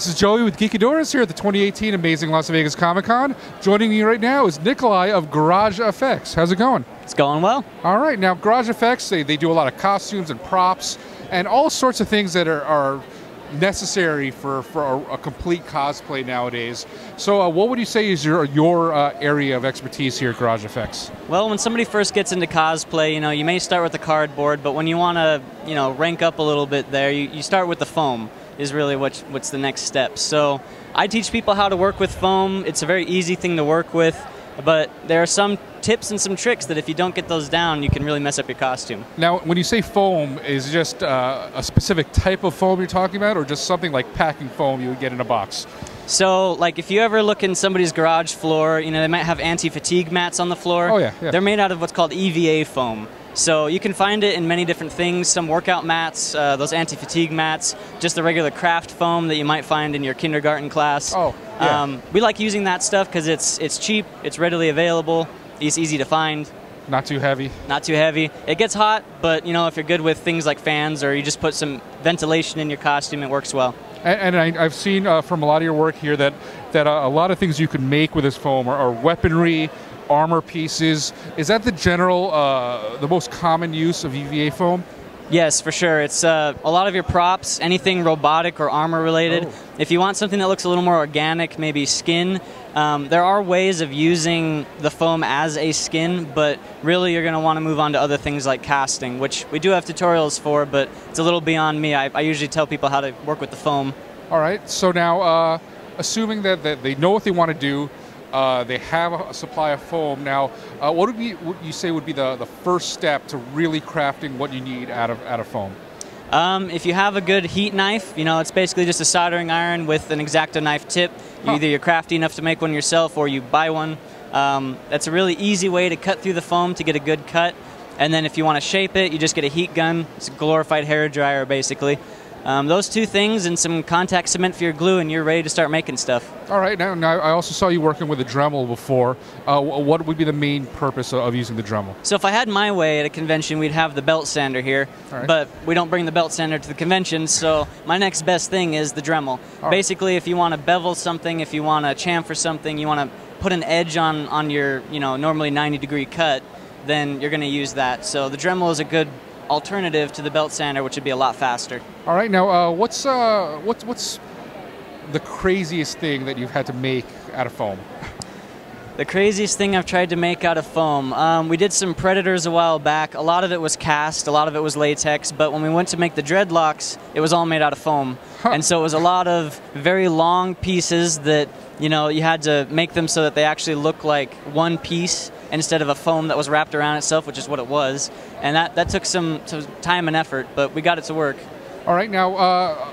Joey with Geekadores here at the 2018 Amazing Las Vegas Comic Con. Joining me right now is Nikolai of Garage FX. How's it going? It's going well. All right, now Garage FX, they, they do a lot of costumes and props and all sorts of things that are, are necessary for, for a, a, complete cosplay nowadays. So, uh, what would you say is your your uh, area of expertise here at Garage FX? Well, when somebody first gets into cosplay, you know, you may start with the cardboard, but when you want to, you know, rank up a little bit there, you, you start with the foam. Is really what, what's the next step. So, I teach people how to work with foam. It's a very easy thing to work with, but there are some tips and some tricks that if you don't get those down, you can really mess up your costume. Now, when you say foam, is it just uh, a specific type of foam you're talking about, or just something like packing foam you would get in a box? So, like, if you ever look in somebody's garage floor, you know, they might have anti-fatigue mats on the floor. Oh, yeah, yeah. They're made out of what's called EVA foam. So you can find it in many different things, some workout mats, uh, those anti-fatigue mats, just the regular craft foam that you might find in your kindergarten class. Oh, yeah. Um, we like using that stuff because it's, it's cheap, it's readily available, it's easy to find. Not too heavy. Not too heavy. It gets hot, but you know if you're good with things like fans or you just put some ventilation in your costume, it works well. And, and I, have seen uh, from a lot of your work here that that uh, a lot of things you can make with this foam are, are weaponry, armor pieces. Is that the general, uh, the most common use of EVA foam? Yes, for sure. It's uh, a lot of your props, anything robotic or armor related. Oh. If you want something that looks a little more organic, maybe skin, um, there are ways of using the foam as a skin, but really you're going to want to move on to other things like casting, which we do have tutorials for, but it's a little beyond me. I, I usually tell people how to work with the foam. All right, so now uh, assuming that, that they know what they want to do, uh, they have a supply of foam. Now, uh, what would be, what you say would be the, the first step to really crafting what you need out of, out of foam? Um, if you have a good heat knife, you know, it's basically just a soldering iron with an X-Acto knife tip. Huh. Either you're crafty enough to make one yourself or you buy one. Um, that's a really easy way to cut through the foam to get a good cut. And then if you want to shape it, you just get a heat gun. It's a glorified hair dryer, basically. Um, those two things and some contact cement for your glue, and you're ready to start making stuff. All right. Now, now I also saw you working with a Dremel before. Uh, what would be the main purpose of using the Dremel? So, if I had my way at a convention, we'd have the belt sander here, right. but we don't bring the belt sander to the convention. So, my next best thing is the Dremel. All Basically, right. if you want to bevel something, if you want to chamfer something, you want to put an edge on on your you know normally 90 degree cut, then you're going to use that. So, the Dremel is a good alternative to the belt sander, which would be a lot faster. All right, now uh, what's uh, what's what's the craziest thing that you've had to make out of foam? The craziest thing I've tried to make out of foam. Um, we did some Predators a while back. A lot of it was cast, a lot of it was latex, but when we went to make the dreadlocks, it was all made out of foam. Huh. And so it was a lot of very long pieces that, you know, you had to make them so that they actually look like one piece instead of a foam that was wrapped around itself, which is what it was. And that, that took some, some time and effort, but we got it to work. All right, now uh,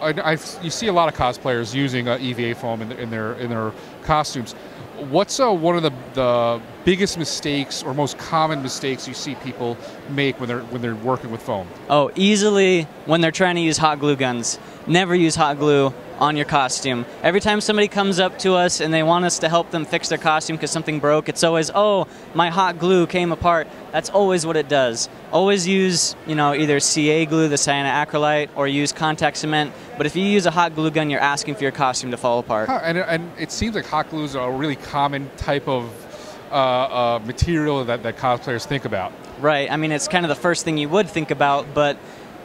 I, I, you see a lot of cosplayers using uh, EVA foam in, in, their in their costumes. What's uh, one of the, the biggest mistakes or most common mistakes you see people make when they're when they're working with foam? Oh, easily when they're trying to use hot glue guns. Never use hot glue on your costume. Every time somebody comes up to us and they want us to help them fix their costume because something broke, it's always, oh, my hot glue came apart. That's always what it does. Always use, you know, either CA glue, the cyanoacrylate, or use contact cement. But if you use a hot glue gun, you're asking for your costume to fall apart. And, and it seems like hot glue is a really common type of uh, uh, material that, that cosplayers think about. Right. I mean, it's kind of the first thing you would think about, but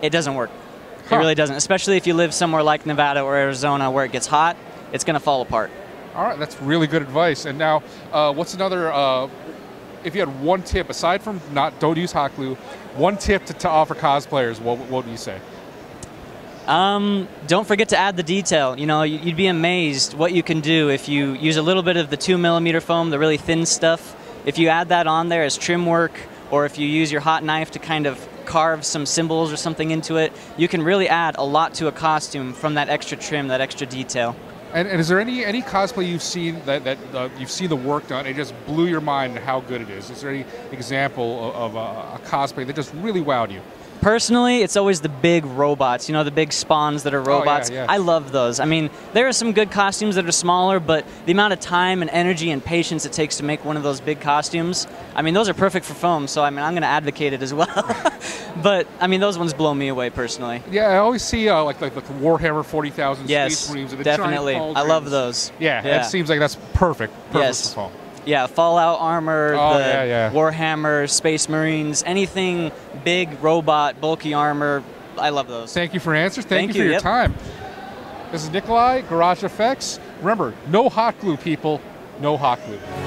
it doesn't work. Huh. It really doesn't, especially if you live somewhere like Nevada or Arizona where it gets hot, it's going to fall apart. All right, that's really good advice. And now, uh, what's another, uh, if you had one tip, aside from not don't use hot glue, one tip to, to offer cosplayers, what, what would you say? Um, don't forget to add the detail. You know, you'd be amazed what you can do if you use a little bit of the two millimeter foam, the really thin stuff. If you add that on there as trim work, or if you use your hot knife to kind of carve some symbols or something into it, you can really add a lot to a costume from that extra trim, that extra detail. And, and is there any any cosplay you've seen that, that uh, you've seen the work done? It just blew your mind how good it is. Is there any example of, of a, a cosplay that just really wowed you? Personally, it's always the big robots, you know, the big spawns that are Oh, yeah, robots. yeah. I love those. I mean, there are some good costumes that are smaller, but the amount of time and energy and patience it takes to make one of those big costumes, I mean, those are perfect for foam, so I mean, I'm going to advocate it as well. but, I mean, those ones blow me away personally. Yeah, I always see uh, like, like the Warhammer 40,000 Yes, Space Marines. the definitely. I love those. Yeah, Yeah. it seems like that's perfect. Perfect Yes. for foam. Yeah, Fallout armor, Oh, the yeah, yeah. Warhammer, Space Marines, anything big, robot, bulky armor. I love those. Thank you for answers. Thank, Thank you for you, your yep. time. This is Nikolai, Garage FX. Remember, no hot glue, people. No hot glue.